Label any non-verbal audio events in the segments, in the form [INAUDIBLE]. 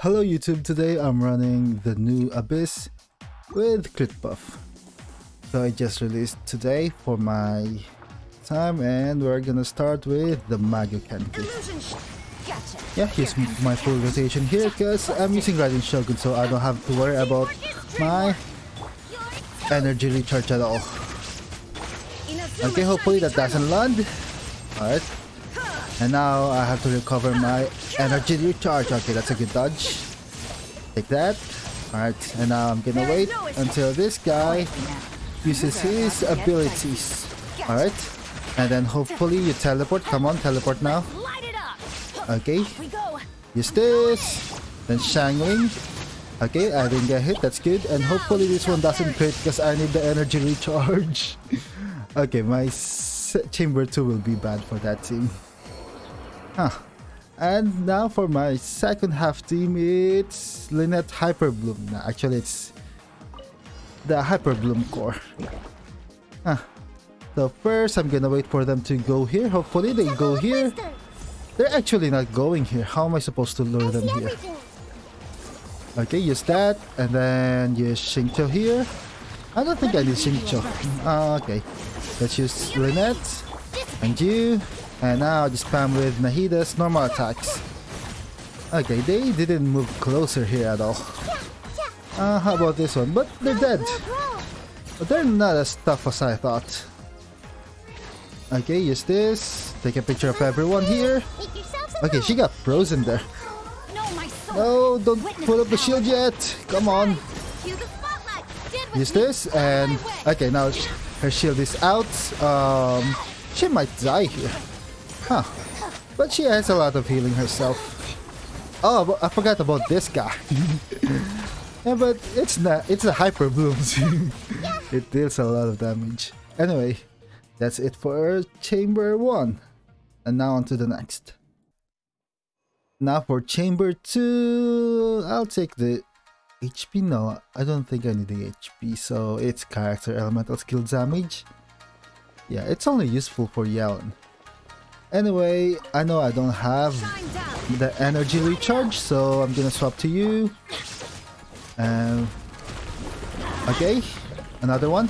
Hello YouTube, today I'm running the new Abyss with crit buff. So I just released today for my time and we're gonna start with the Maguu Kenki. Yeah, here's my full rotation here because I'm using Raiden Shogun so I don't have to worry about my energy recharge at all. Okay, hopefully that doesn't land. Alright. And now I have to recover my energy recharge. Okay, that's a good dodge. Take that. Alright, and now I'm gonna wait until this guy uses his abilities. Alright. And then hopefully you teleport. Come on, teleport now. Okay. Use this. Then Xiangling. Okay, I didn't get hit. That's good. And hopefully this one doesn't crit because I need the energy recharge. [LAUGHS] okay, my chamber 2 will be bad for that team. Huh. And now for my second half team, it's Lynette Hyperbloom. No, actually, it's the Hyperbloom core. Huh. So first, I'm gonna wait for them to go here. Hopefully they go here. They're actually not going here. How am I supposed to lure them here? Okay, use that. And then use Xingqiu here. I don't think I need Xingqiu. Uh, okay. Let's use Lynette. And you. And now just spam with Nahida's normal attacks. Okay, they didn't move closer here at all. Uh, how about this one? But they're dead. But they're not as tough as I thought. Okay, use this. Take a picture of everyone here. Okay, she got frozen there. No, don't put up the shield yet. Come on. Use this and okay, now her shield is out. Um, she might die here. Huh. But she has a lot of healing herself. Oh, I forgot about this guy. [LAUGHS] yeah, but it's not. It's a hyper blooms. [LAUGHS] it deals a lot of damage. Anyway, that's it for chamber one. And now on to the next. Now for chamber two, I'll take the HP. No, I don't think I need the HP. So it's character elemental skill damage. Yeah, it's only useful for Yelan. Anyway, I know I don't have the energy recharge, so I'm gonna swap to you. And okay, another one.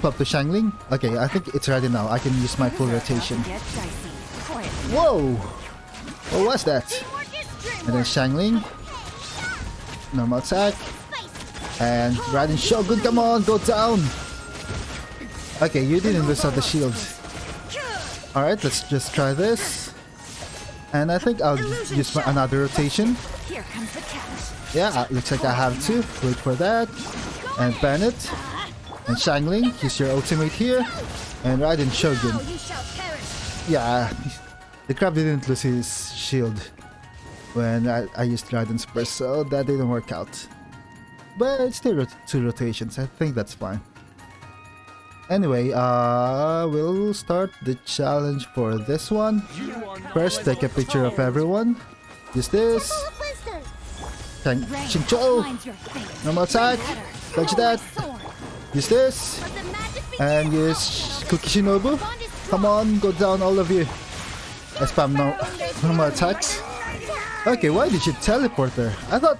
Swap to Xiangling. Okay, I think it's ready now. I can use my full rotation. Whoa! What was that? And then Xiangling. Normal attack. And Raiden Shogun, come on, go down! Okay, you didn't lose out the shield. Alright, let's just try this. And I think I'll use my, another rotation. Yeah, uh, looks like I have to. Wait for that. And Bennett. And Xiangling, use your ultimate here. And Raiden Shogun. Yeah, the crab didn't lose his shield when I, I used Raiden's burst, so that didn't work out. But it's still two rotations, I think that's fine. Anyway, uh, we'll start the challenge for this one. First, take a picture of everyone. Use this. Thank Xingqiu. Normal attack. Touch that. Use this. And use Kuki Shinobu. Come on, go down all of you. I spam no normal attacks. Okay, why did you teleport there? I thought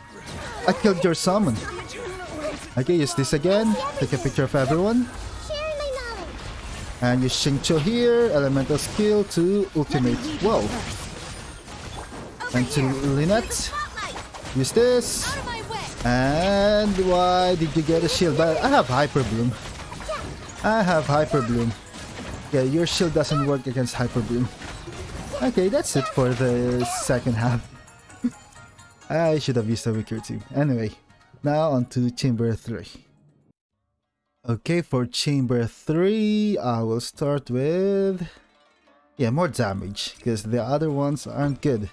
I killed your summon. Okay, use this again. Take a picture of everyone. And use Xingqiu here, elemental skill to ultimate. Whoa. And to Lynette. Use this. And why did you get a shield? But I have Hyper Bloom. I have Hyper Bloom. Yeah, your shield doesn't work against Hyper Bloom. Okay, that's it for the second half. [LAUGHS] I should have used a weaker team. Anyway, now on to Chamber 3. Okay, for chamber 3, I will start with... Yeah, more damage, because the other ones aren't good.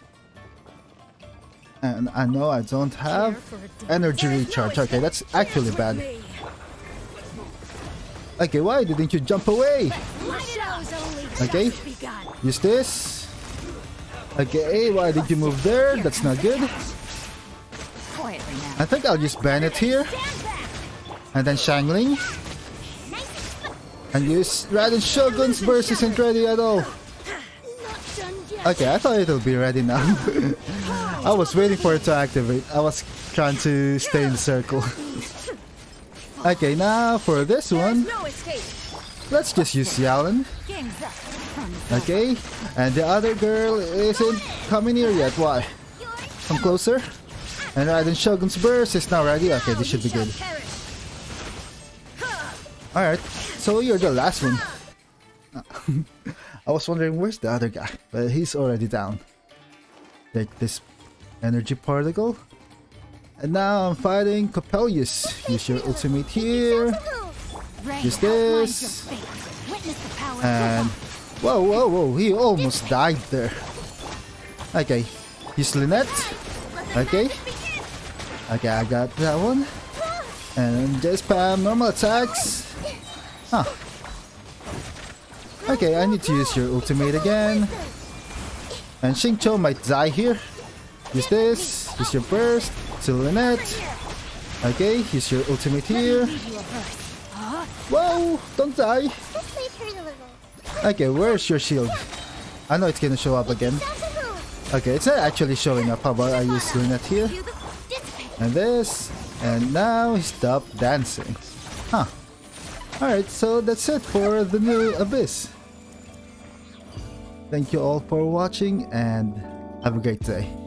And I know I don't have energy recharge. Okay, that's actually bad. Okay, why didn't you jump away? Okay, use this. Okay, why did you move there? That's not good. I think I'll just Bennett here. And then Xiangling. And use Raiden Shogun's burst isn't ready at all. Okay, I thought it'll be ready now. [LAUGHS] I was waiting for it to activate. I was trying to stay in the circle. [LAUGHS] okay, now for this one, let's just use Yelan. Okay, and the other girl isn't coming here yet. Why? Come closer. And Raiden Shogun's burst is now ready. Okay, this should be good. Alright, so you're the last one. [LAUGHS] I was wondering where's the other guy, but he's already down. Take this energy particle. And now I'm fighting Coppelius. Use your ultimate here. Use this. And whoa, whoa, whoa, he almost died there. Okay, use Lynette. Okay. Okay, I got that one. And just spam normal attacks. Huh. Okay, I need to use your ultimate again. And Xingqiu might die here. Use this. Use your burst. To Lynette. Okay, use your ultimate here. Whoa! Don't die! Okay, where's your shield? I know it's gonna show up again. Okay, it's not actually showing up. How about I use Lynette here? And this. And now he stopped dancing. Huh. Alright, so that's it for the new Abyss. Thank you all for watching and have a great day.